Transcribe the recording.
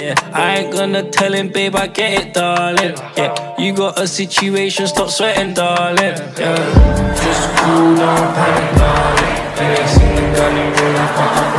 Yeah, I ain't gonna tell him, babe, I get it, darling. Yeah, you got a situation, stop sweating, darling. Yeah, just cool down, panic, darling. They ain't seen the gun I'm.